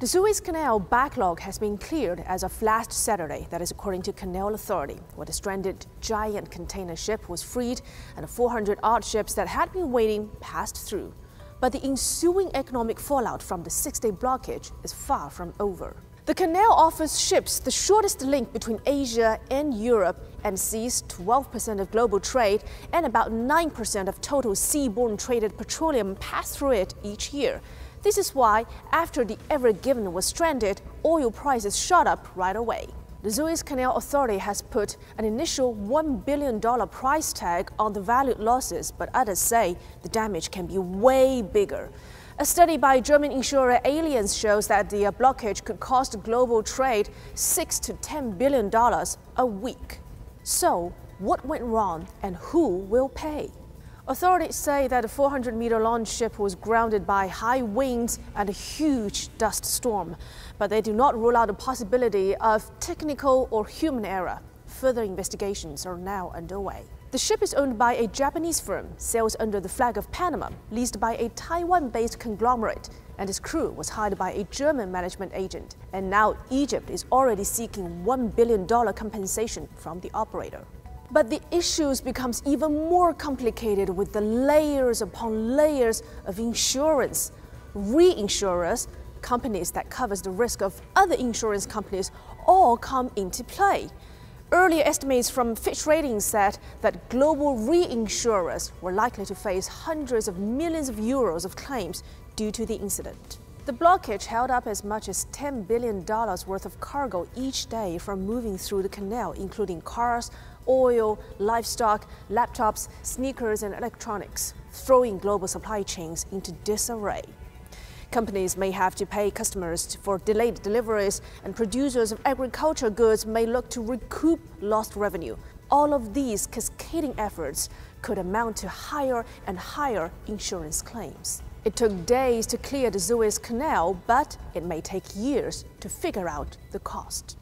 The Suez Canal backlog has been cleared as of last Saturday, that is according to Canal Authority, where the stranded giant container ship was freed and the 400 odd ships that had been waiting passed through. But the ensuing economic fallout from the six-day blockage is far from over. The canal offers ships the shortest link between Asia and Europe and sees 12% of global trade and about 9% of total seaborne traded petroleum pass through it each year. This is why, after the Ever Given was stranded, oil prices shot up right away. The Suez Canal Authority has put an initial $1 billion price tag on the valued losses, but others say the damage can be way bigger. A study by German insurer Allianz shows that the blockage could cost global trade 6 to 10 billion dollars a week. So, what went wrong and who will pay? Authorities say that a 400 meter long ship was grounded by high winds and a huge dust storm, but they do not rule out the possibility of technical or human error. Further investigations are now underway. The ship is owned by a Japanese firm, sails under the flag of Panama, leased by a Taiwan based conglomerate, and its crew was hired by a German management agent. And now Egypt is already seeking $1 billion compensation from the operator. But the issues becomes even more complicated with the layers upon layers of insurance. Reinsurers, companies that covers the risk of other insurance companies, all come into play. Earlier estimates from Fitch Ratings said that global reinsurers were likely to face hundreds of millions of euros of claims due to the incident. The blockage held up as much as $10 billion worth of cargo each day from moving through the canal, including cars, oil, livestock, laptops, sneakers, and electronics, throwing global supply chains into disarray. Companies may have to pay customers for delayed deliveries, and producers of agricultural goods may look to recoup lost revenue. All of these cascading efforts could amount to higher and higher insurance claims. It took days to clear the Suez Canal, but it may take years to figure out the cost.